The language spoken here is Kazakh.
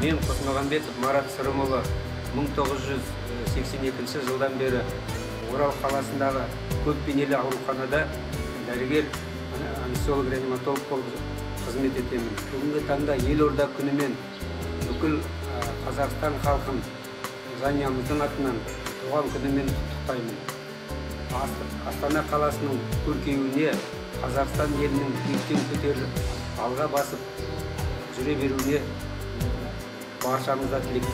нұрмағамбетов марат сырымұлы 1982 жылдан бері орал қаласындағы көпбейнелі ауруханада дәрігер анестезиолог реаниматолог болып қызмет етемін. Бүгінгі таңда елорда күнімен бүкіл қазақстан халқын жанұямыздың атынан туған күнімен құттықтаймын. Ас- астана қаласының көркеюіне қазақстан елінің биіктен көтеріліп алға басып жүре беруіне वार्षा लिख